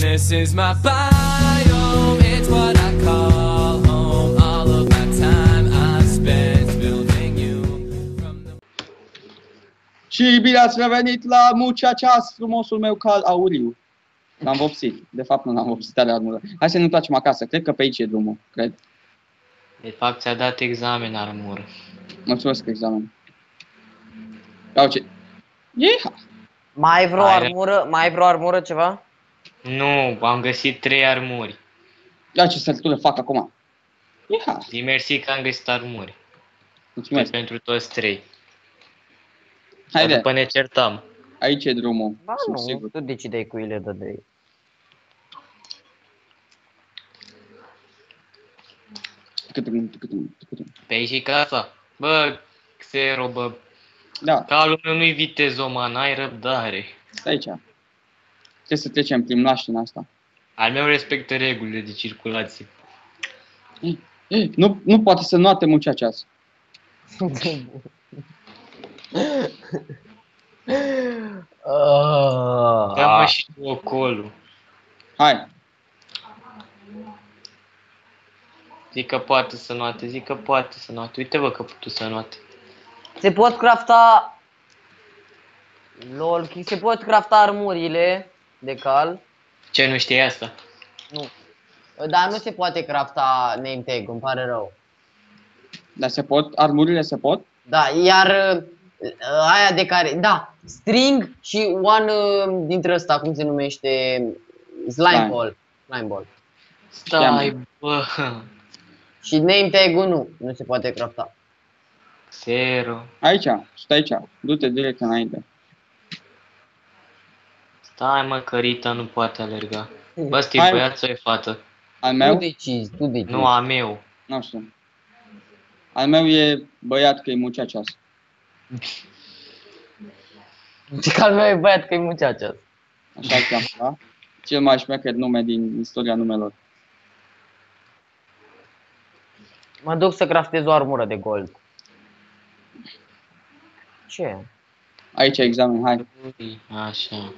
This is my biome, it's what I call home. All of my time I spent building you from the Și bine ați revenit la Muceaceas, frumosul meu cal auriu. L-am vopsit. De fapt nu l-am vopsit, are armură. Hai să ne întoarcem acasă. Cred că pe aici e drumul. Cred. De fapt, ți-a dat examen armură. Mulțumesc examen. Iau ce... Ieha! Mai ai vreo Hai, armură? Mai ai vreo armură ceva? Nu, am găsit trei armuri. Ia ce sărătură fac acum. Ieha! Zi mersi că am găsit armuri. Mulțumesc. Pentru toți trei. Haide, După ne certam. aici e drumul. Ba Sunt nu, sigur. tu decidei cu ile de de Tăcătăm, tăcătăm, tăcătăm. Pe aici e casa. Bă, Xero, bă, Da, calul meu nu-i vitezoman, ai răbdare. stai aici. Trebuie să trecem prin mlaștina asta. Al meu respectă regulile de circulație. Eh, Nu, nu poate să noate Muceaceas. Dă-mă Ah, și tu ocolul. Hai, Zic că poate să noate, zic că poate să noate. Uite bă că putu să noate. Se pot crafta... LOL, se pot crafta armurile de cal. Ce nu știi asta? Nu. Dar nu se poate crafta name tag, îmi pare rău. dar se pot, armurile se pot? Da, iar uh, aia de care, da, string și one uh, dintre ăsta, cum se numește, slime Slime. ball. Slime ball. Stai, bă. Și name tag-ul nu, nu se poate crafta. Zero. Aici, stai aici. Du-te direct înainte. Stai mă că Rita nu poate alerga. Bă, stii Hai. băiat sau e fată? Al Tu meu? decizi, tu decizi. Nu, a meu. Nu știu. Al meu e băiat că e Muceaceas. Ce cal meu e băiat că e muceaceas. Așa îl cheamă, da? Cel mai șmecher nume din istoria numelor. Mă duc să craftez o armură de gold. Ce? Aici examen, hai. Ui, Așa.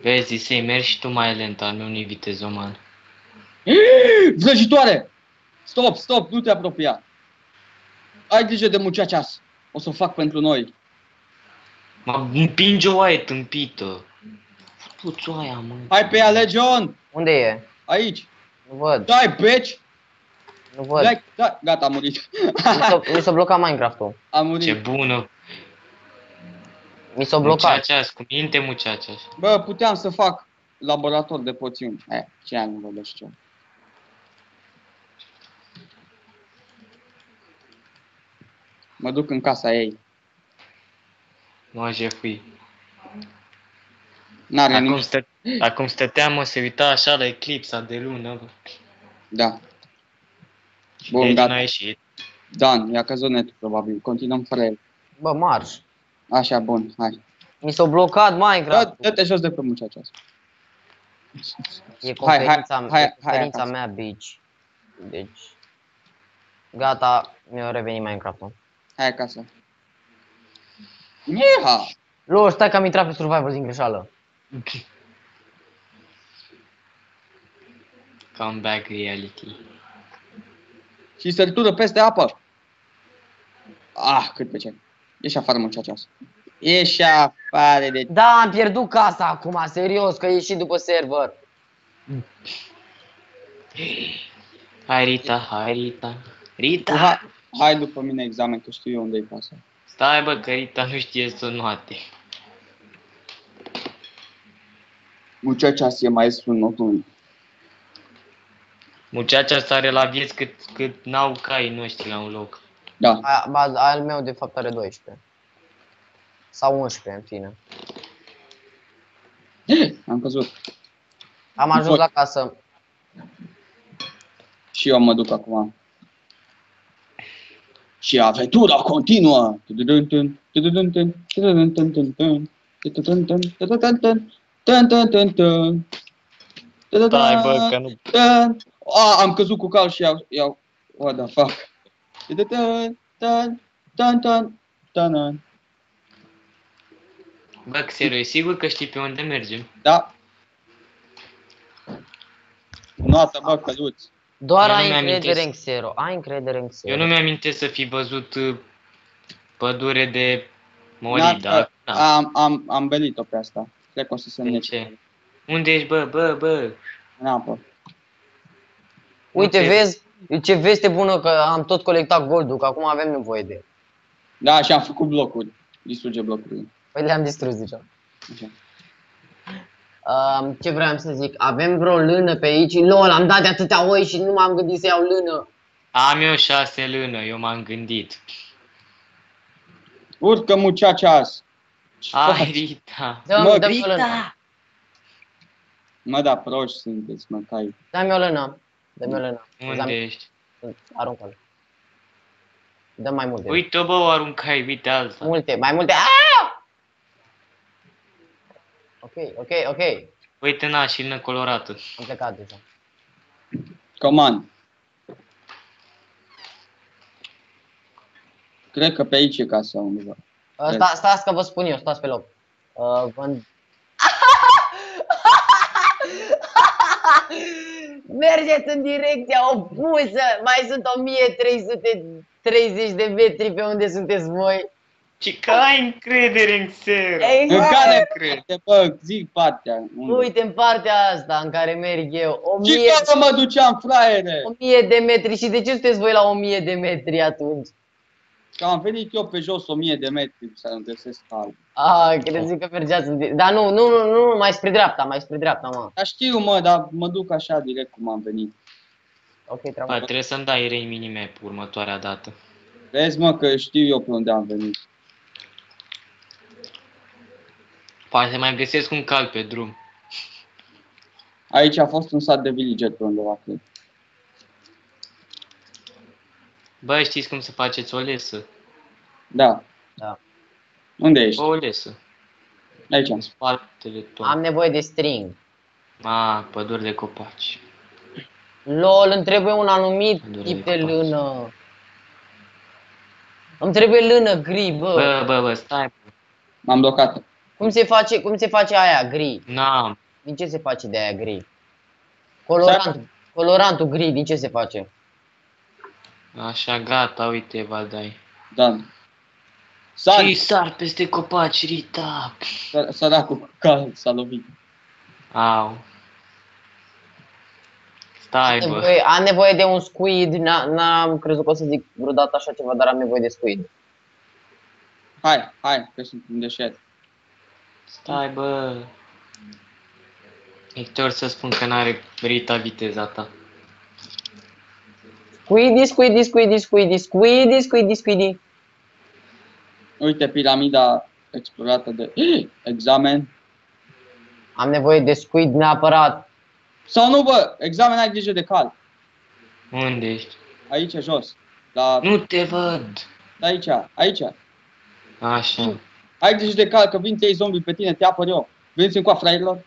Vezi, să mergi și tu mai lent, al meu nu-i vitezoman. Vrăjitoare! Stop, stop, nu te apropia. Ai grijă de Muceaceas. O să o fac pentru noi. Mă împinge o oaie tâmpită. Futu oaia, mă. Hai pe ea, Legion! Unde e? Aici! Nu văd, Dai, bitch! nu văd. Dai, dai. Gata, a murit. Mi s-a, mi s-a blocat Minecraft-ul. A Ce murit. bună. Mi s-a blocat. Muceaceas, cu minte muceaceas. Bă, puteam să fac laborator de poțiuni. Eh, ce ani nu vorbești eu. Mă duc în casa ei. Mă jefui. N-are Acum, nimic. stă, acum stăteam, mă, se uita așa la eclipsa de lună, bă. Da. Bun, Deci n-a gata. ieșit. Dan, i-a căzut netul, probabil. Continuăm fără el. Bă, marș. Așa, bun, hai. Mi s-a blocat Dă, Minecraft. dă-te jos de pe muceața asta. E Hai, hai, conferința, hai, e hai conferința acasă. mea, bitch. Deci... Gata, mi-a revenit Minecraft-ul. Hai acasă. Nieha! Lol, stai că am intrat pe Survivor din greșeală. Comeback reality. Și săritură peste apă. Ah, cât pe ce. Ieși afară, muceața asta. Ieși afară de... Da, am pierdut casa acum, serios, că e ieșit după server. Hai, Rita, hai, Rita. Rita! Hai, hai după mine examen, că știu eu unde e casa. Stai, bă, că Rita nu știe să noate. Muceața e maestru notului. Muceacea are la vieți cât, cât n-au caii noștri la un loc. Da. A, ba, al meu de fapt are 12. Sau 11, în fine. Am căzut. Am ajuns la casă. Și eu mă duc acum. Și aventura continuă. Tududun-tun, tududun-tun, tududun-tun-tun-tun, tududun-tun, tududun-tun, tun-tun-tun-tun. Stai, bă, că nu... Tududun. A, am căzut cu cal și iau, iau, what the fuck. Bă, Xero, e sigur că știi pe unde mergem? Da, Notă, bă, căluț. Doar Eu nu ai mi-am încredere în amintesc. Xero. Ai încredere în Xero. Eu nu mi-amintesc să fi văzut uh, pădure de Da, mori, dar... Na, Am, am, am belit-o pe asta. Cred că o să se de nece ce? Unde ești, bă, bă, bă? în apă. Uite, Ok. vezi? Ce veste bună că am tot colectat goldul, că acum avem nevoie de el. Da, și am făcut blocuri. Distruge blocurile. Păi le-am distrus deja. Așa. Um, ce vreau să zic? Avem vreo lână pe aici? Lol, am dat de atâtea oi și nu m-am gândit să iau lână. Am eu șase lână, eu m-am gândit. Urcă muceaceas. Ce Ai, faci? Rita. Dă-mi, Mă, dă-mi o lână. Rita! Mă, da, proști sunteți, mă, cai. Dă-mi o lână. Dă-mi o lână. Unde ești? Aruncă-l. Dă mai multe. Uite, bă, o aruncai, uite alta. Multe, mai multe. Aaaa! Ok, ok, ok. Uite, na, și lână colorată. Am plecat deja. Comand. Cred că pe aici e casa undeva. Uh, sta, stați că vă spun eu, stați pe loc. Uh, vând... Mergeți în direcția opusă! Mai sunt 1330 de metri pe unde sunteți voi. Ce că ai încredere în ser. În Exact! care crede? Bă, zic partea. Unde? Uite în partea asta în care merg eu. Și 1000, că mă duceam, fraiere? 1000 de metri și de ce sunteți voi la 1000 de metri atunci? Că am venit eu pe jos 1000 de metri să îmi găsesc cal. Ah, crezi că mergeați în... di- Dar nu, nu, nu, nu, mai spre dreapta, mai spre dreapta, mă. Dar știu, mă, dar mă duc așa direct cum am venit. Ok, Bă, treaba. trebuie să-mi dai rei minime pe următoarea dată. Vezi, mă, că știu eu pe unde am venit. Poate mai găsesc un cal pe drum. Aici a fost un sat de villager pe undeva, cred. Bă, știți cum să faceți o lesă? Da. Da. Unde ești? O lesă. Aici. În spatele tot. Am nevoie de string. A, păduri de copaci. LOL, îmi trebuie un anumit Pădure tip de de copaci. lână. Îmi trebuie lână gri, bă. Bă, bă, bă, stai. M-am blocat. Cum se face, cum se face aia gri? N-am. Din ce se face de aia gri? Colorant, colorantul gri, din ce se face? Așa, gata, uite, va dai. Da. Sar, Și sar peste copaci, Rita. săr- săracul cu cal s-a lovit. Au. Stai, Am bă. nevoie, am nevoie de un squid, N- n-am crezut că o să zic vreodată așa ceva, dar am nevoie de squid. Hai, hai, că sunt în deșert. Stai, bă. Hector să spun că n-are Rita viteza ta. Squiddy, squiddy, squiddy, squiddy, squiddy, squiddy, squiddy. Uite piramida explorată de examen. Am nevoie de squid neapărat. Sau nu, bă, examen ai grijă de cal. Unde ești? Aici, jos. La, Nu te văd. aici, aici. Așa. Ai grijă de cal, că vin trei zombi pe tine, te apăr eu. Veniți încoa, fraierilor.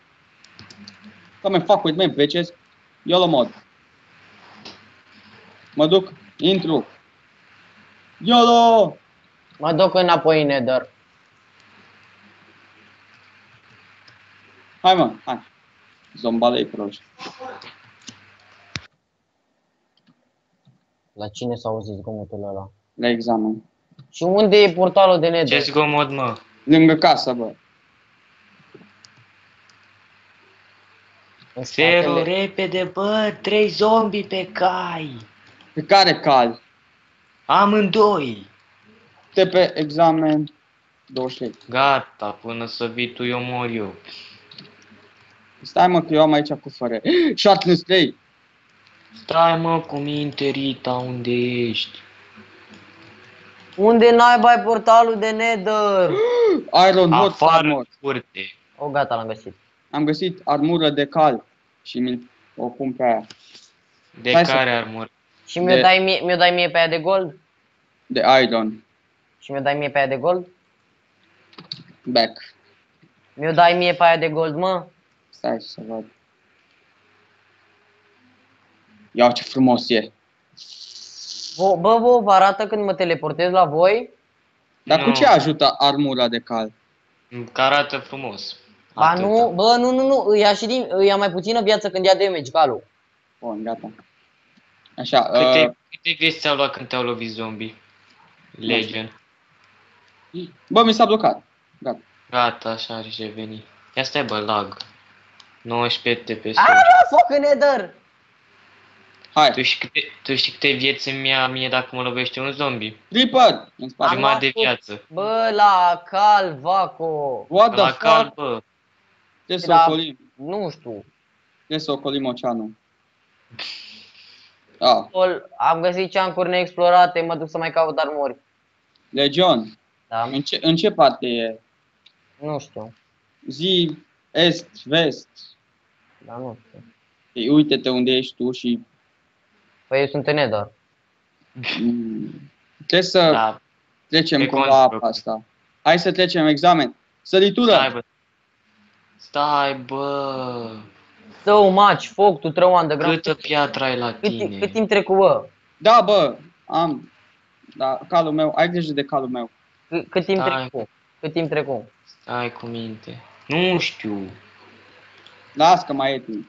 Come and fuck with me, bitches. YOLO mod. Mă duc, intru. YOLO! Mă duc înapoi în Nether. Hai mă, hai. Zombalei proști. La cine s-a auzit zgomotul ăla? La examen. Și unde e portalul de Nether? Ce zgomot, mă? Lângă casă, bă. În Seru, spatele- repede, bă, trei zombi pe cai. Pe care cal? Amândoi. Te pe examen 23. Gata, până să vii tu, eu mor eu. Stai mă că eu am aici cu fără. Sharpness 3. Stai, mă, cu minte, Rita, unde ești? Unde naiba e portalul de Nether? Iron Hot Afară, Armor. curte. O, gata, l-am găsit. Am găsit armură de cal și mi o pun pe aia. De Hai să- care armură? Și mi-o De- dai, mie, mi-o dai mie pe aia de gold? De iron. Și mi-o dai mie pe aia de gold? Back. Mi-o dai mie pe aia de gold, mă? Stai să văd. Ia ce frumos e. Bă, bă, bă, vă arată când mă teleportez la voi? Dar cu Nu. ce ajută armura de cal? Că arată frumos. Ba Atâta. nu, bă, nu, nu, nu, îi ia, și din, îi ia mai puțină viață când ia damage calul. Bun, gata. Așa, Câte, uh, câte vieți ți-au luat când te-au lovit zombie? Legion. bă, mi s-a blocat. Gata. Gata, așa are reveni. Ia stai bă, lag. 19 TPS. A, nu, foc în Nether! Hai, Tu știi, câte, tu știi câte vieți îmi ia mie dacă mă lovește un zombie? Creeper! În spate. Am Prima de luat- viață. Bă, la cal, vaco! What the La fuck? cal, bă. Trebuie să Da. ocolim. Nu știu. Trebuie să ocolim oceanul. Ah, Ol, am găsit ceancuri neexplorate, mă duc să mai caut armori. Legion. Da? În ce, în ce parte e? Nu știu. Zi, est, vest. Da, nu știu. Ei, uite-te unde ești tu și Păi eu sunt în Nether. mm, trebuie să Da, trecem pe cumva cont, apa asta. Hai să trecem examen. Săritură! stai bă. Stai bă. So much, foc, tu throw underground. Câtă piatră ai la Cât, tine? cât timp trecu, bă? Da, bă, am. Da, calul meu, ai grijă de calul meu. Cât, cât timp Stai. trecu? Cât timp trecu? Stai cu minte. Nu știu. Las că mai e timp.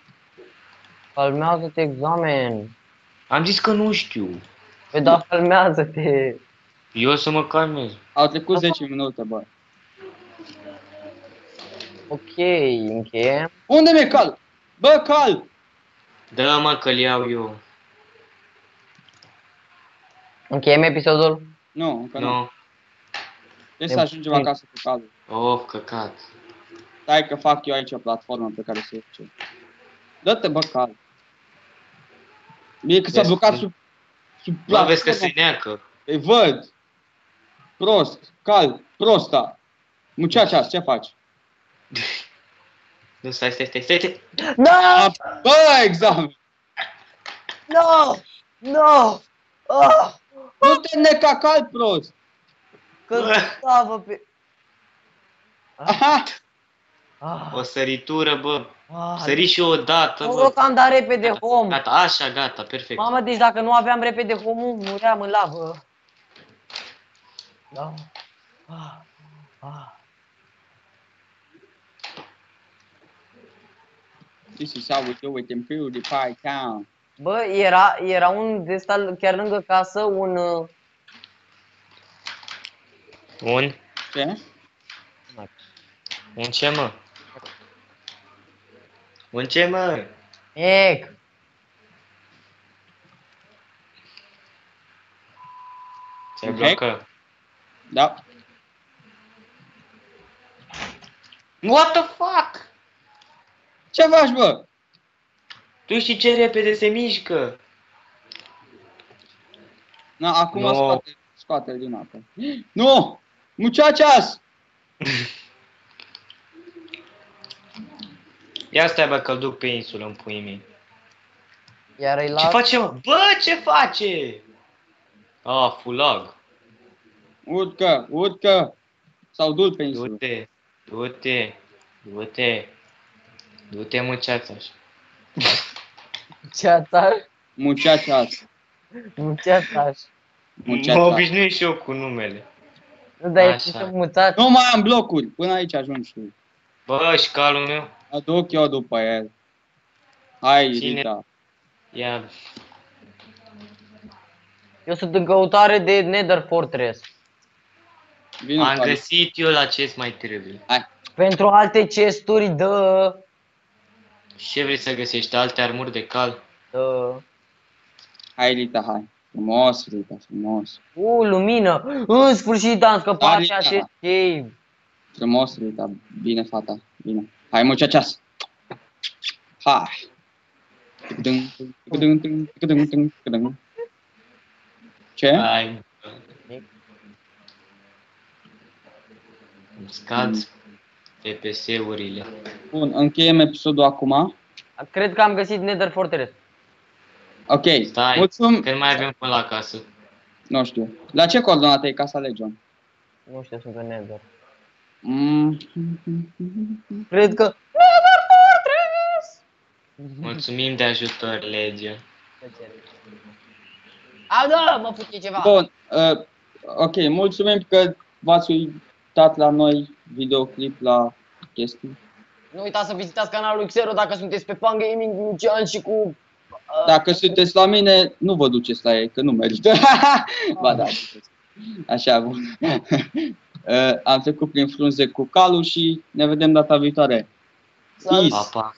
Calmează-te examen. Am zis că nu știu. Păi da, calmează-te. Eu o să mă calmez. Au trecut 10 minute, bă. Ok, încheiem. Unde mi-e cal? Bă, cal! Dă mă că-l iau eu. Încheiem episodul? Nu, încă nu. Nu. Trebuie să ajungem acasă cu calul. Oh, căcat. Stai că fac eu aici o platformă pe care să urce. Dă-te, bă, cal. Mie că s-a Vezi blocat cum- sub, sub Bă, vezi că platformă. se neacă. Îi văd. Prost, cal, prosta. Muceața, ce faci? Nu, stai, stai, stai, stai, stai. No! Bă, examen! No! No! Oh! Nu te neca cal, prost! Că slavă pe... Aha! Ah, O săritură, bă. ah, Sări și o dată, Noroc bă. am dat repede home. Gata, așa, gata, perfect. Mamă, deci dacă nu aveam repede home muream în lavă. Da. Ah, ah. This is how we do it in PewDiePie Town. Bă, era, era un de ăsta chiar lângă casă, un... uh, Un? Ce? Un ce, mă? Un ce, mă? Ec! Ți-ai Un blocat. Da. What the fuck? Ce faci, bă? Tu știi ce repede se mișcă? Na, acum No. scoate, scoate din apă. Nu! Muchachas! Ia stai, bă, că-l duc pe insulă în puii mei. Iar îi Ce las... face, mă? Bă, ce face? Ah, fulag. Urcă, urcă! Sau dul pe insulă. Du-te, du-te, du-te. Du-te, muceața Ceataș, Muchachas. muceataș. Mă Muchachas. obișnuiesc și eu cu numele. Nu, dar e Așa. să muțați. Nu mai am blocuri. Până aici ajungi tu. Bă, și șcalul meu? Aduc eu după el. Hai, Cine? Rita. Ia, Eu sunt în căutare de Nether Fortress. Vino am cu ale- găsit eu la ce mai trebuie. Hai. Pentru alte chesturi, dă... Și ce vrei să găsești? Alte armuri de cal? dă. Hai, Rita, hai. Frumos, Rita, frumos. U, lumină! În sfârșit am scăpat de Darita. acest cave. Frumos, Rita. Bine, fata. Bine. Hai, muchachas. Hai. Ticădâng, ticădâng, ticădâng, ticădâng, ticădâng. Ce? Ai, bă. Îmi scazi TPS-urile. Bun, încheiem episodul acum. Cred că am găsit Nether Fortress. Ok. Stai, Mulțumim. când mai avem până la casă? Nu știu. La ce coordonate e Casa Legion? Nu știu, sunt în Nether. Mm. Cred că... Nether Fortress! Mulțumim de ajutor, Legion. A, da, mă fuge ceva. Bun. Uh, ok, mulțumim că v-ați uitat la noi videoclip la chestii. Nu uitați să vizitați canalul Xero dacă sunteți pe Pan Gaming, Lucian și cu Dacă sunteți la mine, nu vă duceți la ei, că nu merită. ba da. puteți. Așa, bun. Uh, Am trecut prin frunze cu calul și ne vedem data viitoare. Salut. Peace. Pa, pa.